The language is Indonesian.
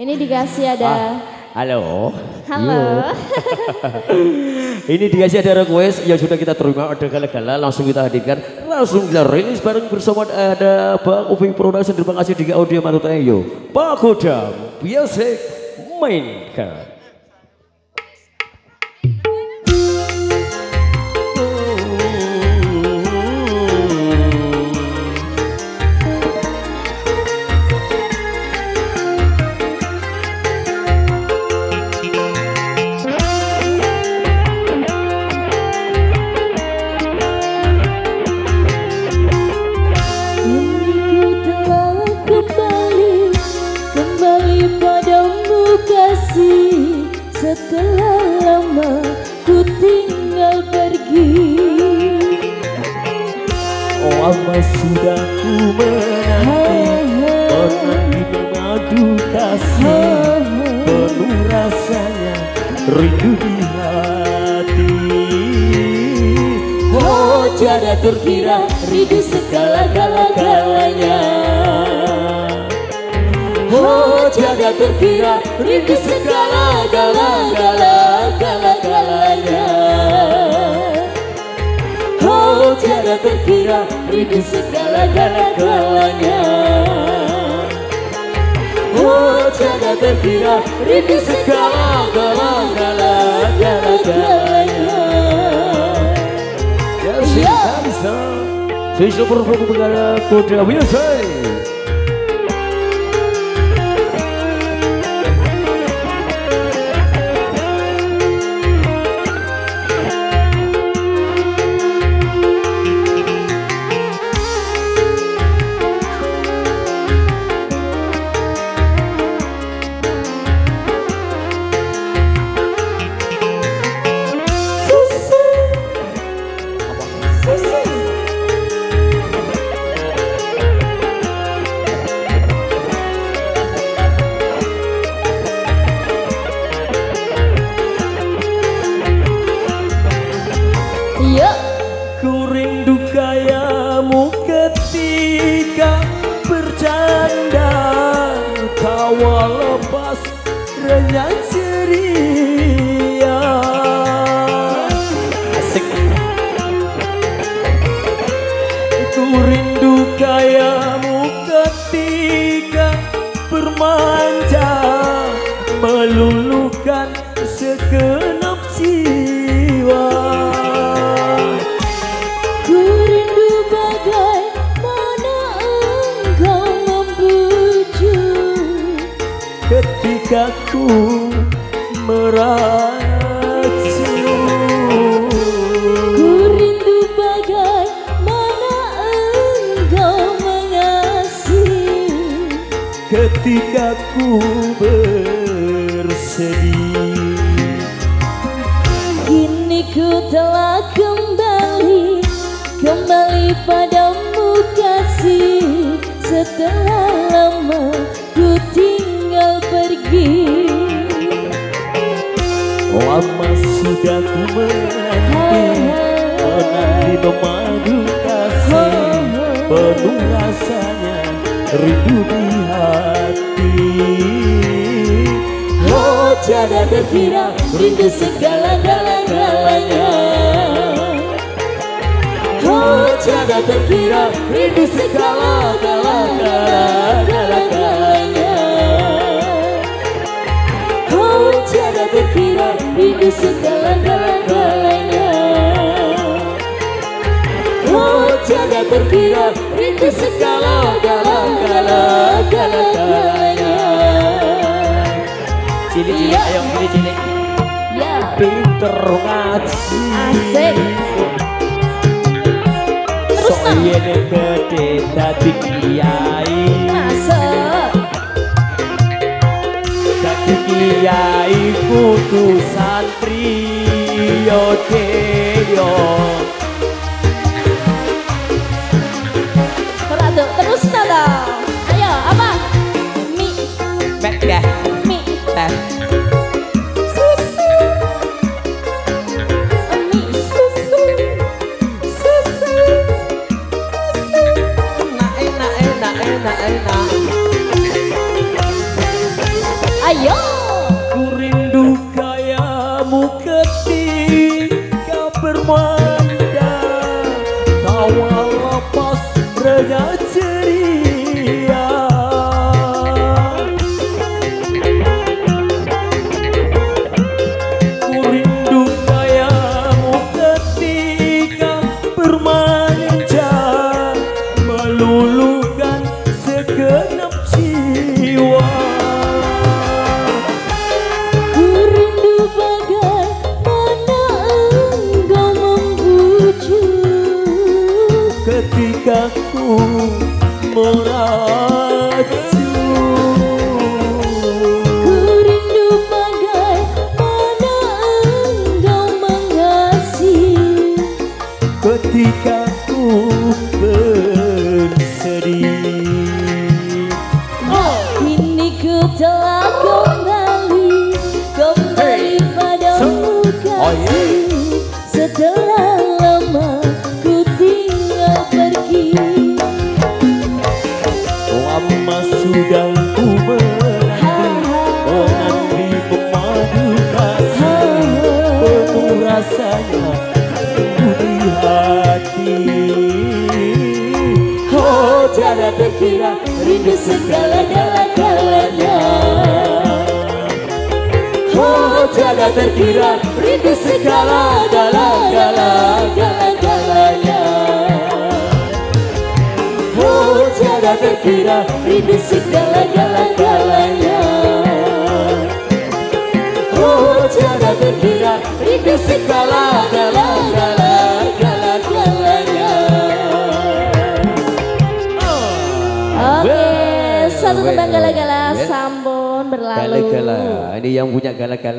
Ini dikasih ada Ah, halo. Halo. Ini dikasih ada request yang sudah kita terima ada gala-gala langsung kita hadirkan. Langsung kita rilis bareng bersama ada Bang Uping Production terima kasih di audio Manut Ayo Pak Godam biasa mainkan lama sudah ku menanti Menanti memadu kasih. Penuh rasanya rindu di hati. Oh tiada terkira rindu segala-gala-galanya Oh tiada terkira rindu segala-gala-gala-gala-galanya terkira rindu segala-gala-galanya Oh tiada terkira rindu segala-gala-gala-galanya Ya sih bisa Saya super fokus begala ketika bercanda Tawa lepas renyah ceria. Asik. Ku rindu kayamu ketika bermanja Meluluhkan segenap ku meracun Ku rindu bagaimana engkau mengasihi. Ketika ku bersedih. Kini ku telah kembali Kembali padamu kasih. Setelah lama ku tinggal pergi lama sudah ku menanti menanti memadu kasih penuh rasanya rindu di hati. Oh tiada terkira rindu segala-gala-galanya Oh tiada terkira rindu segala-gala-gala-galanya rindu segala-gala-galanya Oh tiada terkira rindu segala-gala-gala-galanya Cili cili Iya. ayo cili cili Ya. Pinter ngaji Asik. Terus, Nam. Soalnya gede dadi kiai kiai kudu santri yo yo ketika bermanda ketika ku meraju Ku rindu bagaimana engkau mengasihi. Ketika ku bersedih. Kini ku telah terkira Rindu segala-galanya oh tiada terkira Rindu segala-galanya oh tiada terkira Rindu segala-galanya oh tiada terkira Rindu segala-galanya satu tentang gala-gala. Sambon berlalu. Gala-gala, ini yang punya gala-gala